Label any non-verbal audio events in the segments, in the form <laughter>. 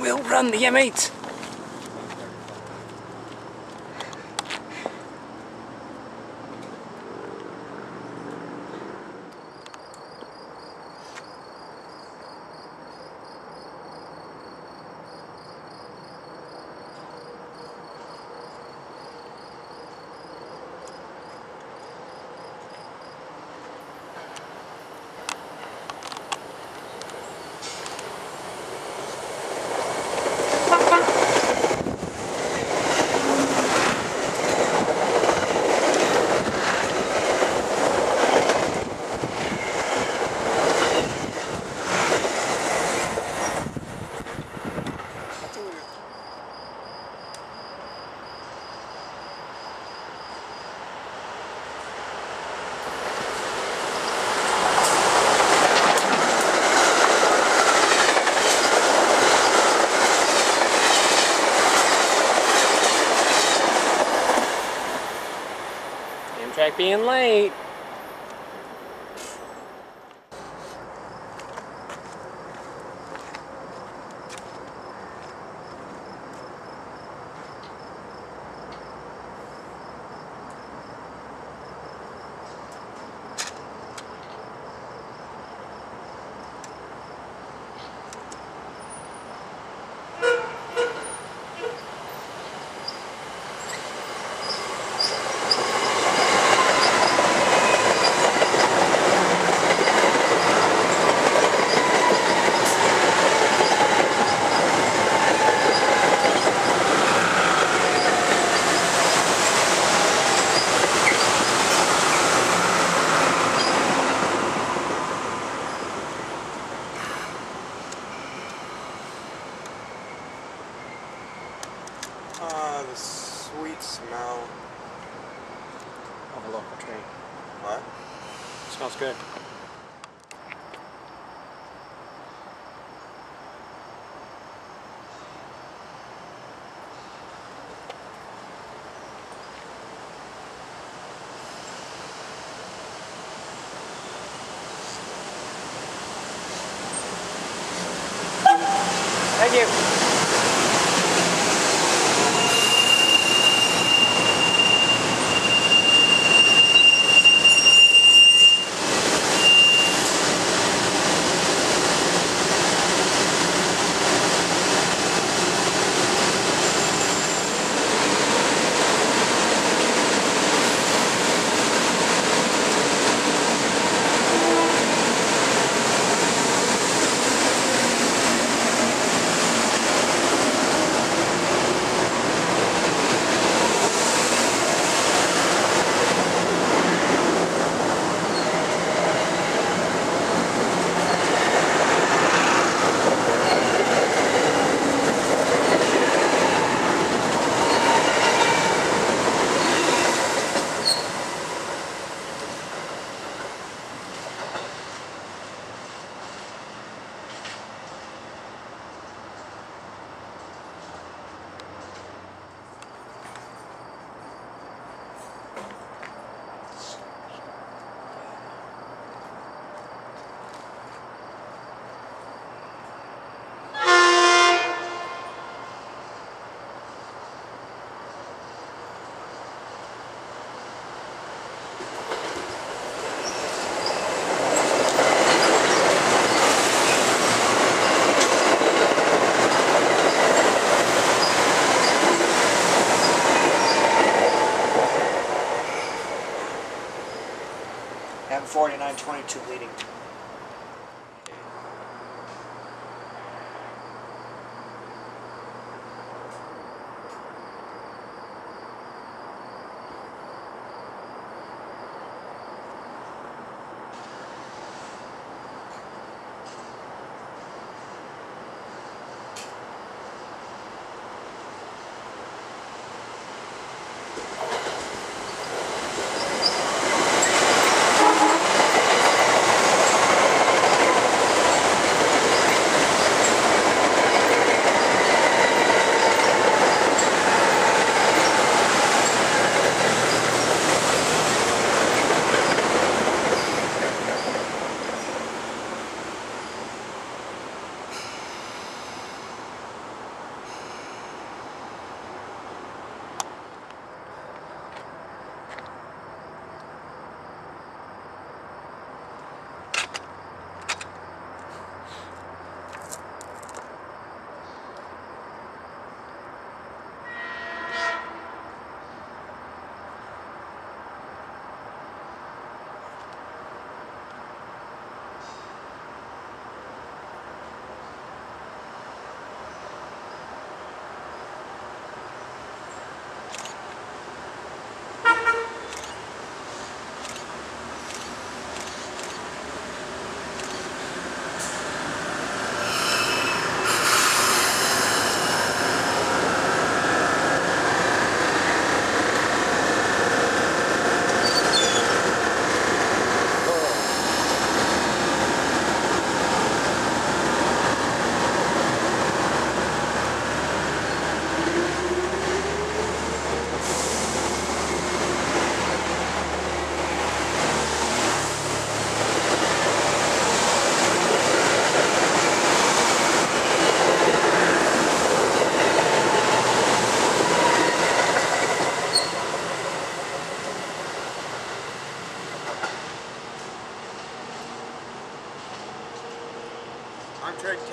we'll run the M8. Amtrak being late. Ah, the sweet smell. Of a local train. What? Smells good.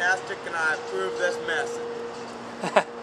And I approve this message. <laughs>